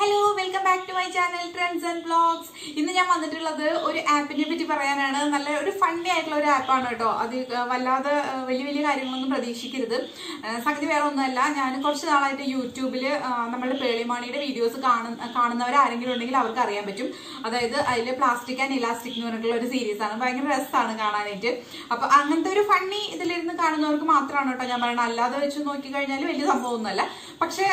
Hello welcome back to my channel trends and blogs ഇന്ന് ഞാൻ വന്നിട്ടുള്ളത് ഒരു ആപ്പിനെ പറ്റി പറയാനാണ്. നല്ല ഒരു ഫണ്ണി ആയിട്ടുള്ള ഒരു ആപ്പാണ് കേട്ടോ. അത് വല്ലാതെ വലിയ വലിയ കാര്യങ്ങളൊന്നും പ്രതീക്ഷിക്കരുത്. സംഗതി വേറെ ഒന്നുമല്ല. ഞാൻ കുറച്ച് നാളായിട്ട് യൂട്യൂബിൽ നമ്മുടെ പേളിമാണിയുടെ വീഡിയോസ് കാണുന്ന കാണുന്നവരാരെങ്കിലും ഉണ്ടെങ്കിൽ അവർക്ക് അറിയാൻ പറ്റും. അതായത് അതിൽ പ്ലാസ്റ്റിക് ആൻഡ് ഇലാസ്റ്റിക് എന്ന് പറഞ്ഞിട്ടുള്ള ഒരു സീരീസ് ആണ്. ഭയങ്കര രസമാണ് കാണാനായിട്ട്. അപ്പോൾ അങ്ങനത്തെ ഒരു ഫണ്ണി ഇതിലിരുന്ന് കാണുന്നവർക്ക് മാത്രമാണ് കേട്ടോ ഞാൻ പറയുന്നത്. അല്ലാതെ വെച്ച് നോക്കി കഴിഞ്ഞാൽ വലിയ സംഭവമൊന്നുമല്ല. പക്ഷെ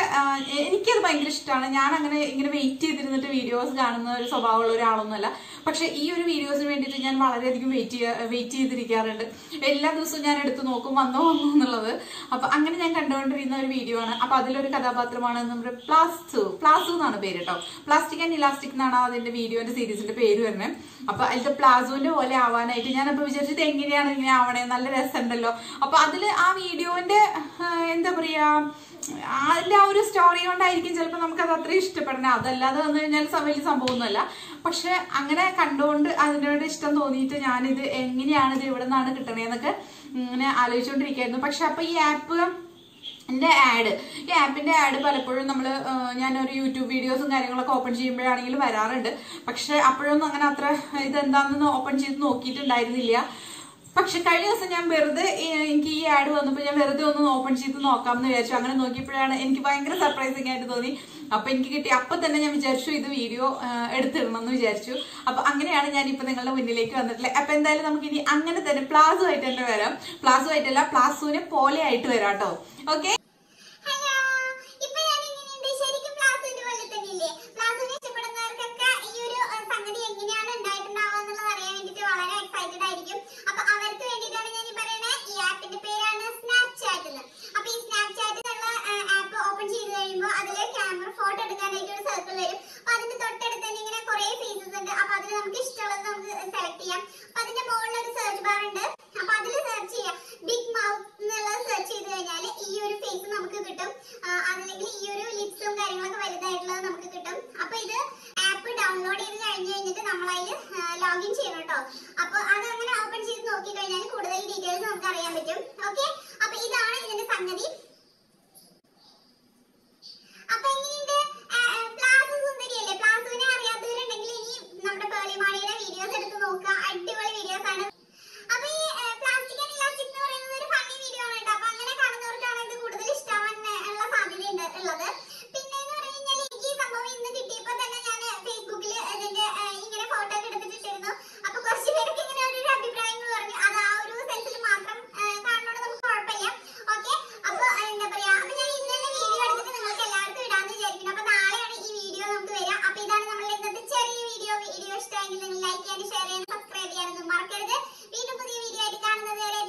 എനിക്കത് ഭയങ്കര ഇഷ്ടമാണ്. ഞാൻ അങ്ങനെ ഇങ്ങനെ വെയിറ്റ് ചെയ്തിരുന്നിട്ട് വീഡിയോസ് കാണുന്ന ഒരു സ്വഭാവമുള്ള ഒരാളൊന്നുമല്ല. പക്ഷെ ഈ ഒരു വീഡിയോസിന് വേണ്ടിയിട്ട് ഞാൻ വളരെയധികം വെയിറ്റ് വെയിറ്റ് ചെയ്തിരിക്കാറുണ്ട്. എല്ലാ ദിവസവും ഞാൻ എടുത്തു നോക്കും വന്നോ വന്നോ എന്നുള്ളത്. അപ്പൊ അങ്ങനെ ഞാൻ കണ്ടുകൊണ്ടിരുന്ന ഒരു വീഡിയോ ആണ്. അപ്പൊ അതിലൊരു കഥാപാത്രമാണ് നമ്മുടെ പ്ലാസ്റ്റു. പ്ലാസു എന്നാണ് പേര് കേട്ടോ. പ്ലാസ്റ്റിക് ആൻഡ് ഇലാസ്റ്റിക് എന്നാണ് അതിന്റെ വീഡിയോന്റെ സീരീസിന്റെ പേര് വരുന്നത്. അപ്പൊ അതിന്റെ പ്ലാസുവിന്റെ പോലെ ആവാനായിട്ട് ഞാൻ അപ്പൊ വിചാരിച്ചത് എങ്ങനെയാണ് ഇങ്ങനെ ആവണേ? നല്ല രസമുണ്ടല്ലോ. അപ്പൊ അതിൽ ആ വീഡിയോന്റെ എന്താ പറയാ അതിന്റെ ആ ഒരു സ്റ്റോറി കൊണ്ടായിരിക്കും ചിലപ്പോൾ നമുക്ക് അത് അത്രയും ഇഷ്ടപ്പെടണേ. അതല്ലാതെ വന്നു കഴിഞ്ഞാൽ വലിയ സംഭവമൊന്നുമല്ല. പക്ഷെ അങ്ങനെ കണ്ടുകൊണ്ട് അതിനോട് ഇഷ്ടം തോന്നിയിട്ട് ഞാനിത് എങ്ങനെയാണ് ഇത് എവിടെ നിന്നാണ് കിട്ടണേന്നൊക്കെ ഇങ്ങനെ ആലോചിച്ചുകൊണ്ടിരിക്കുകയായിരുന്നു പക്ഷെ അപ്പൊ ഈ ആപ്പ് എന്റെ ആഡ് ഈ ആപ്പിന്റെ ആഡ് പലപ്പോഴും നമ്മൾ ഞാനൊരു യൂട്യൂബ് വീഡിയോസും കാര്യങ്ങളൊക്കെ ഓപ്പൺ ചെയ്യുമ്പോഴാണെങ്കിലും വരാറുണ്ട്. പക്ഷെ അപ്പോഴൊന്നും അങ്ങനെ അത്ര ഇതെന്താണെന്ന് ഓപ്പൺ ചെയ്ത് നോക്കിയിട്ടുണ്ടായിരുന്നില്ല. പക്ഷെ കഴിഞ്ഞ ദിവസം ഞാൻ വെറുതെ എനിക്ക് ഈ ആഡ് വന്നപ്പോൾ ഞാൻ വെറുതെ ഒന്ന് ഓപ്പൺ ചെയ്ത് നോക്കാം എന്ന് വിചാരിച്ചു. അങ്ങനെ നോക്കിയപ്പോഴാണ് എനിക്ക് ഭയങ്കര സർപ്രൈസിങ് ആയിട്ട് തോന്നി. അപ്പൊ എനിക്ക് കിട്ടി. അപ്പൊ തന്നെ ഞാൻ വിചാരിച്ചു ഇത് വീഡിയോ എടുത്തിടണം എന്ന് വിചാരിച്ചു. അപ്പൊ അങ്ങനെയാണ് ഞാൻ ഇപ്പൊ നിങ്ങളുടെ മുന്നിലേക്ക് വന്നിട്ടുള്ളത്. അപ്പൊ എന്തായാലും നമുക്ക് ഇനി അങ്ങനെ തന്നെ പ്ലാസോ ആയിട്ട് തന്നെ വരാം. പ്ലാസോ ആയിട്ടല്ല പ്ലാസോനെ പോലെ ആയിട്ട് വരാം കേട്ടോ. ഓക്കെ ഹലോ ഇപ്പൊ ഞാൻ എങ്ങനെയുണ്ട് ശരിക്കും പ്ലാസോന്റെ പോലെ തന്നെയില്ലേ പ്ലാസോനെ ഇഷ്ടപ്പെടുന്നവർക്കൊക്കെ ഈ ഒരു അഹ്, സംഗതി എങ്ങനെയാണ് ഉണ്ടായിട്ടുണ്ടാവുക എന്നുള്ളത് അറിയാൻ വേണ്ടിട്ട് വളരെ എക്സൈറ്റഡ് ആയിരിക്കും അപ്പൊ അവർക്ക് വേണ്ടിയിട്ടാണ് ഞാൻ ഈ പറയുന്നത് ഈ ആപ്പിന്റെ പേരാണ് സ്നാപ്ചാറ്റ് എന്ന് അപ്പൊ ഈ സ്നാപ്ചാറ്റ് എന്നുള്ള ആപ്പ് ഓപ്പൺ ചെയ്ത് കഴിയുമ്പോൾ അതിൽ ക്യാമറ ഫോട്ടോ എടുക്കാനായിട്ട് ഒരു സർക്കിൾ വരും അപ്പൊ അതിന്റെ തൊട്ടടുത്ത് തന്നെ ഇങ്ങനെ കുറെ ഫേസസ് ഉണ്ട് അപ്പൊ അതിൽ നമുക്ക് ഇഷ്ടമുള്ളത് സെലക്ട് ചെയ്യാം. അപ്പൊ അതിന്റെ മുകളിൽ ഒരു സെർച്ച് ബാർ ഉണ്ട്. അപ്പൊ അതിൽ സെർച്ച് ചെയ്യാം. ബിഗ് മൗത്ത് എന്നുള്ളത് സെർച്ച് ചെയ്ത് കഴിഞ്ഞാൽ ഈ ഒരു ഫേസ് നമുക്ക് കിട്ടും. അതല്ലെങ്കിൽ ഈ ഒരു ലിപ്സും കാര്യങ്ങളൊക്കെ വലുതായിട്ടുള്ളത് നമുക്ക് കിട്ടും. അപ്പൊ ഇത് ആപ്പ് ഡൗൺലോഡ് ചെയ്ത് കഴിഞ്ഞ് കഴിഞ്ഞിട്ട് നമ്മൾ അതിൽ ലോഗിൻ ചെയ്യണം കേട്ടോ അപ്പൊ അത് അങ്ങനെ ഓപ്പൺ ചെയ്ത് നോക്കി കഴിഞ്ഞാൽ കൂടുതൽ ഡീറ്റെയിൽസ് നമുക്ക് അറിയാൻ പറ്റും. ഓക്കെ അപ്പൊ ഇതാണ് ഇതിന്റെ സംഗതി. വീഡിയോസ് എടുത്ത് നോക്കുക അടിപൊളി ഇഷ്ടമായെങ്കിൽ ലൈക്ക് ചെയ്യാനും ഷെയർ ചെയ്യാനും സബ്സ്ക്രൈബ് ചെയ്യാനൊന്നും മറക്കരുത്. വീണ്ടും പുതിയ വീഡിയോ ആയിട്ട് കാണുന്നത് വരെ